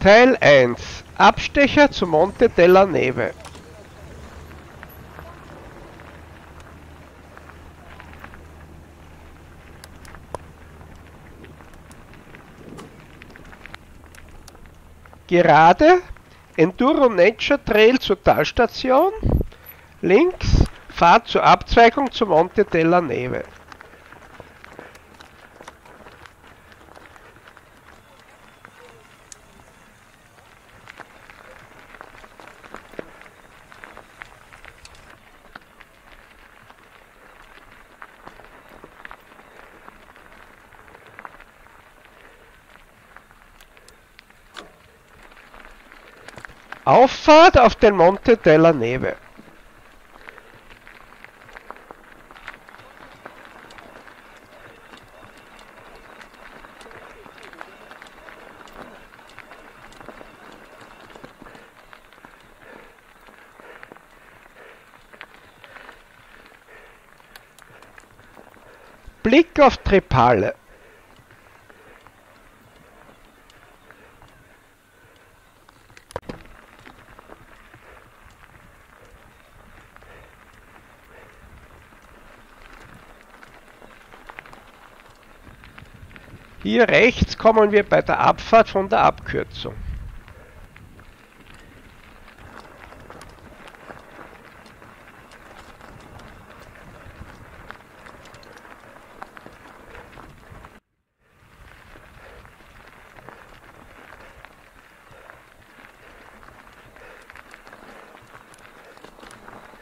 Teil 1 Abstecher zu Monte della Neve Gerade Enduro Nature Trail zur Talstation. Links Fahrt zur Abzweigung zu Monte della Neve. Auffahrt auf den Monte della Neve. Blick auf Trepale. Hier rechts kommen wir bei der Abfahrt von der Abkürzung.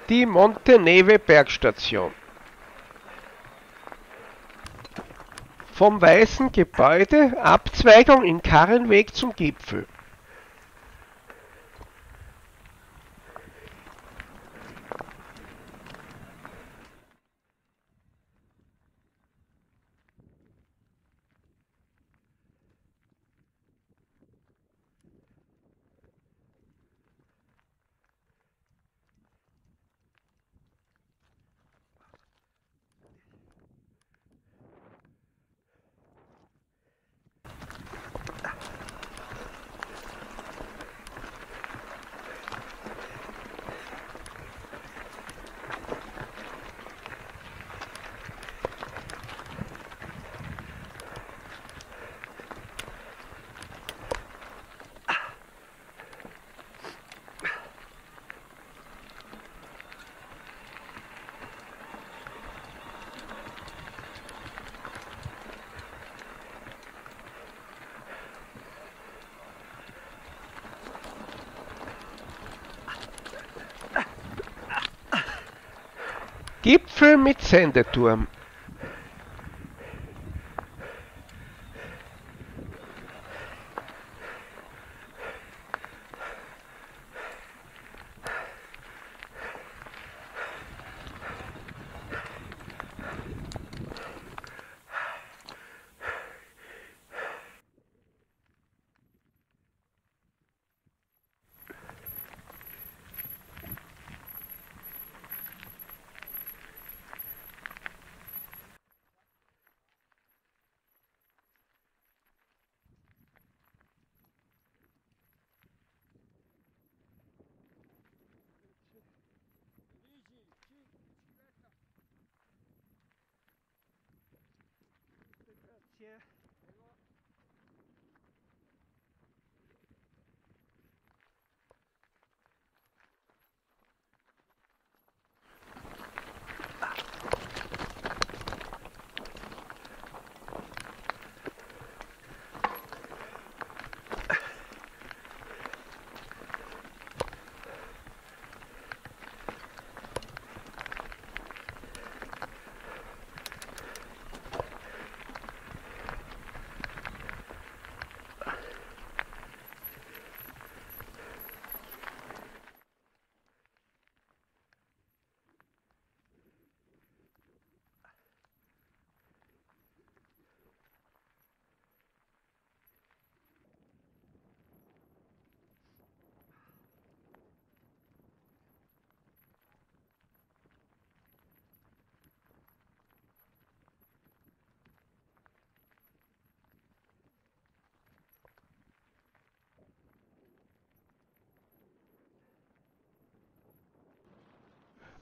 Die Monte Neve Bergstation. Vom weißen Gebäude Abzweigung in Karrenweg zum Gipfel. Gipfel mit Sendeturm. here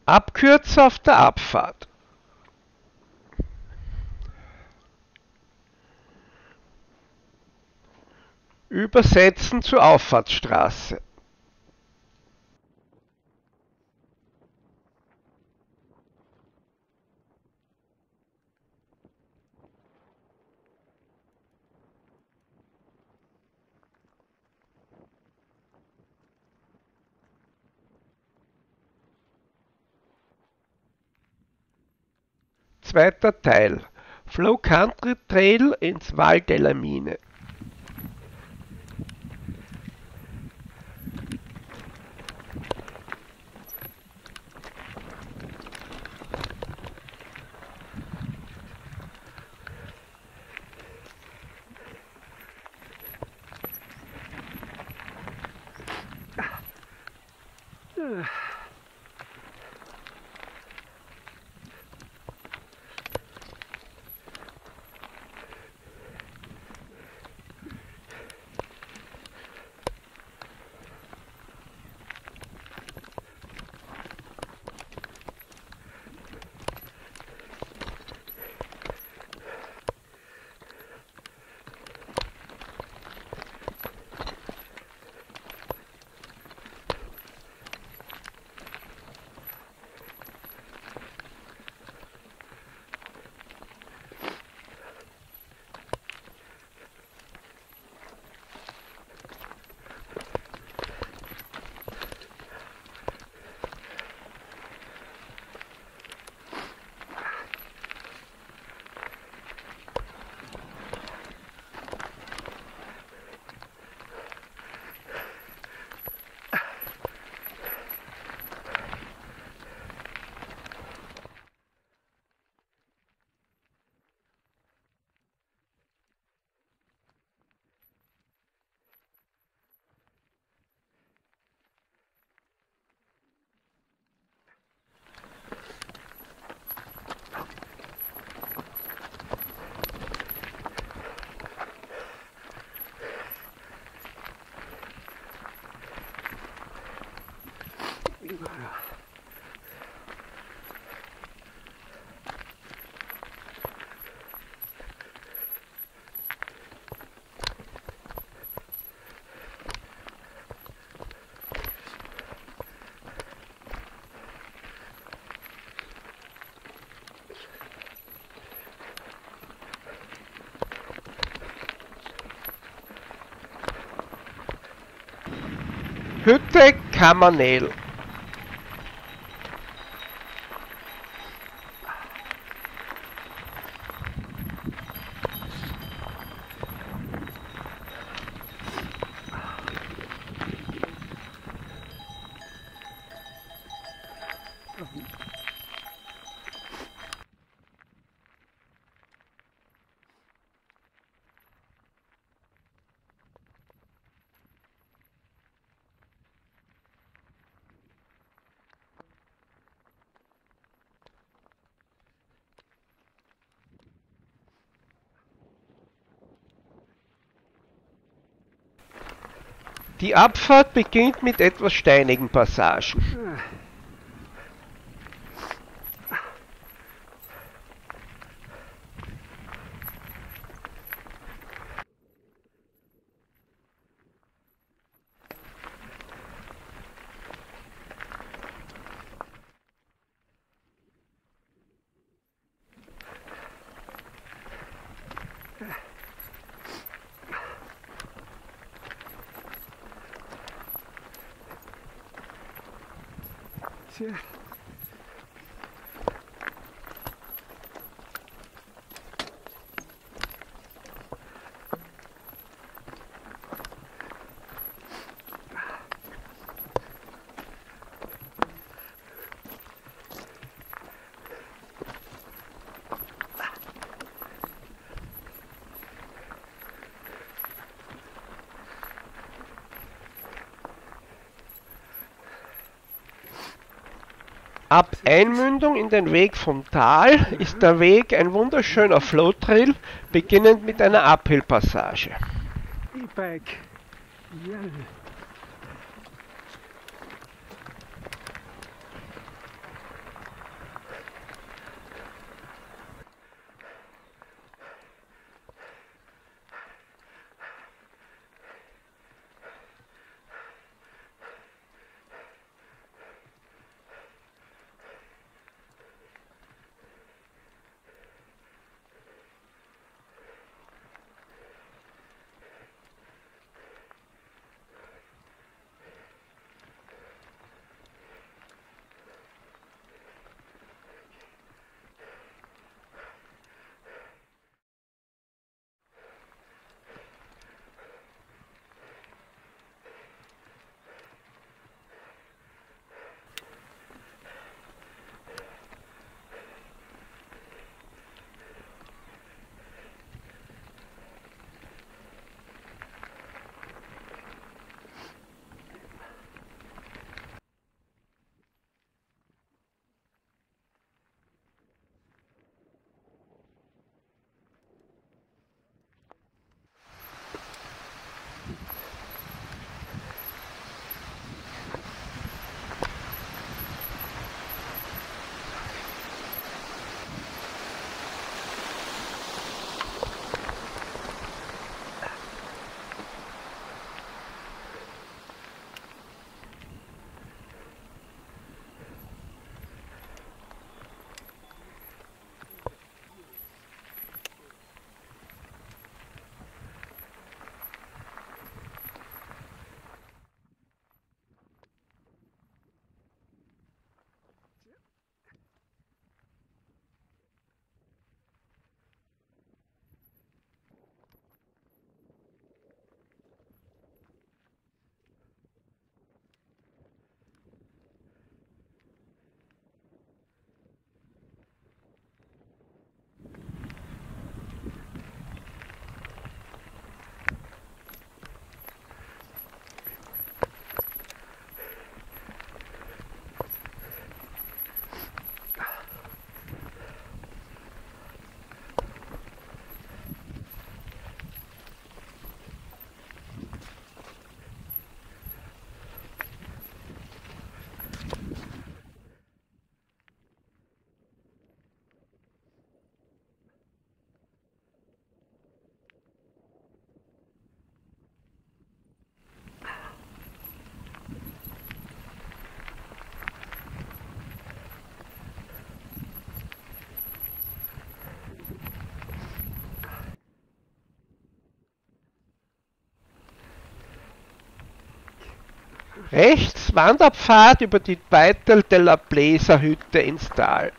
Abkürzer auf der Abfahrt. Übersetzen zur Auffahrtsstraße. Zweiter Teil. Flow Country Trail ins Val della Mine Hütte Kammernel Die Abfahrt beginnt mit etwas steinigen Passagen. Yeah. Ab Einmündung in den Weg vom Tal ist der Weg ein wunderschöner Flowtrail, beginnend mit einer Uphill-Passage. E-Bike. Ja. Rechts Wanderpfad über die Beitel della Blesa Hütte ins Tal.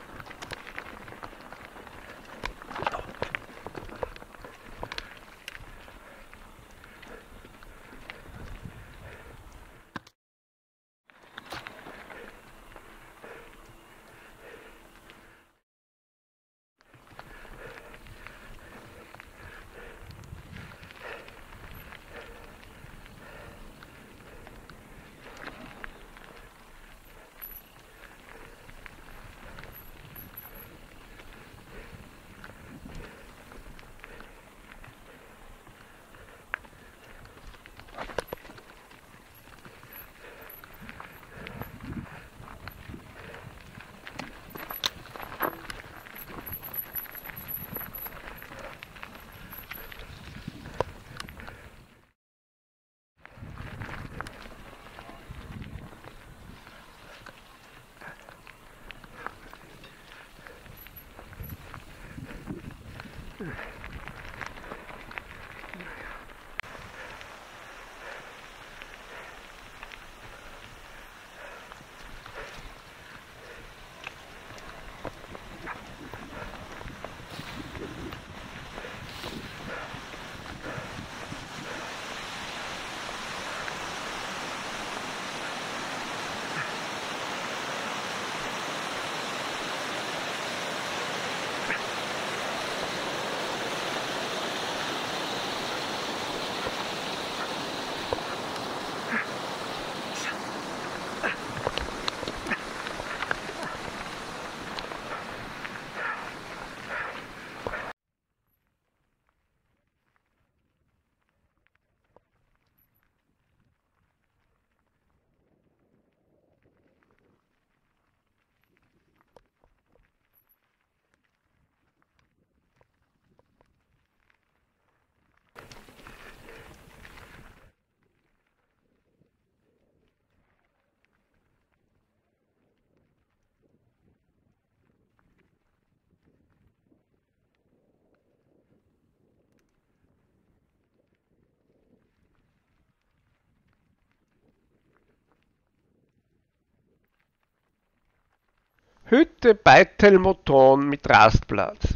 Hütte Beitel Moton mit Rastplatz.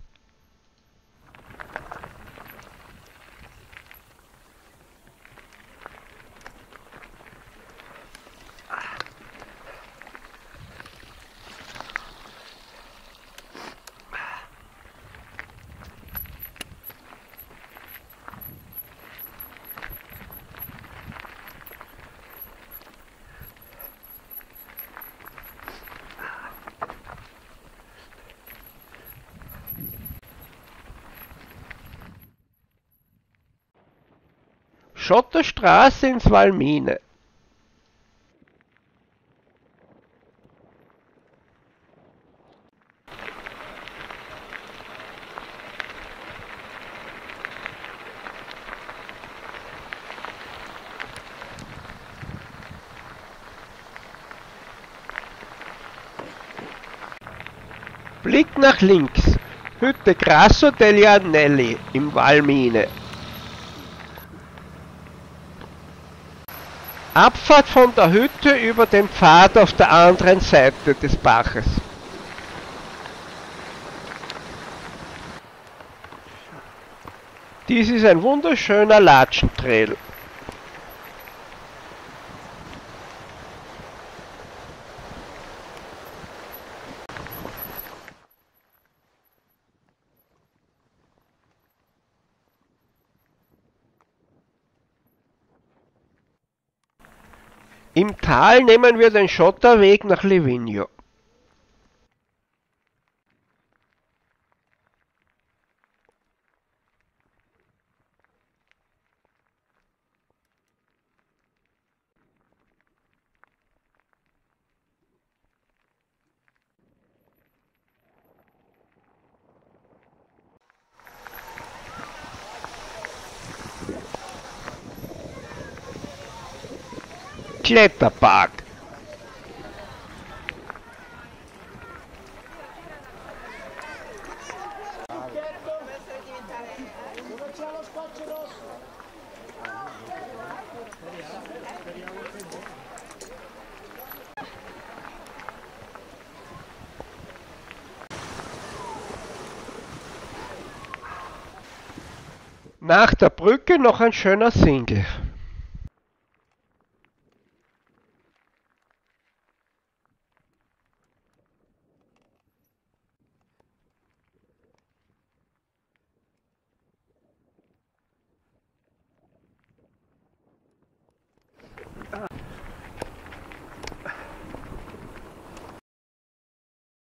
Schotterstraße ins Valmine. Blick nach links. Hütte Grasso degli Anelli im Valmine. Abfahrt von der Hütte über den Pfad auf der anderen Seite des Baches. Dies ist ein wunderschöner Latschentrail. Im Tal nehmen wir den Schotterweg nach Livigno. Kletterpark. Nach der Brücke noch ein schöner Single.